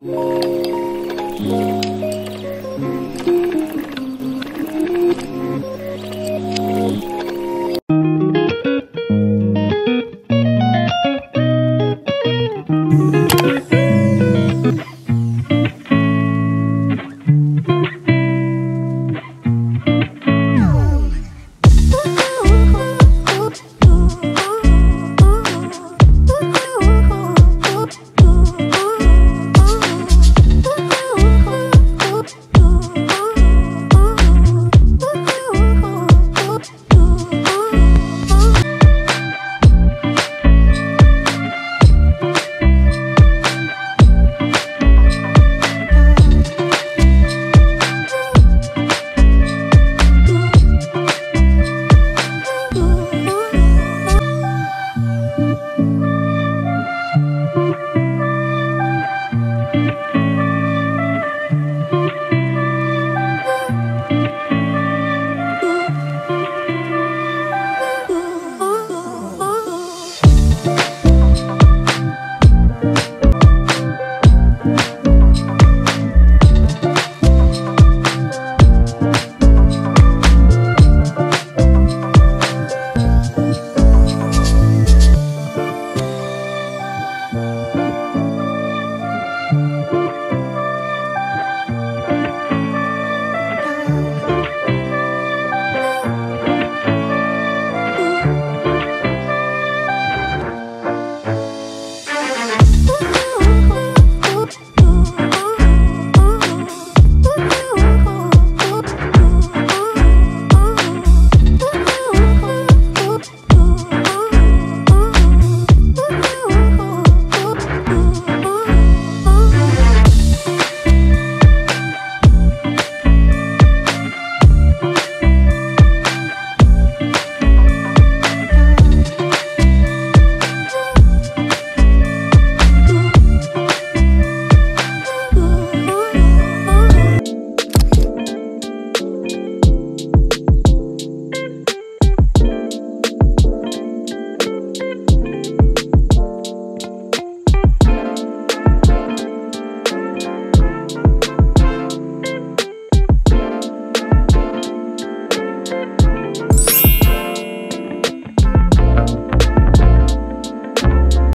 Música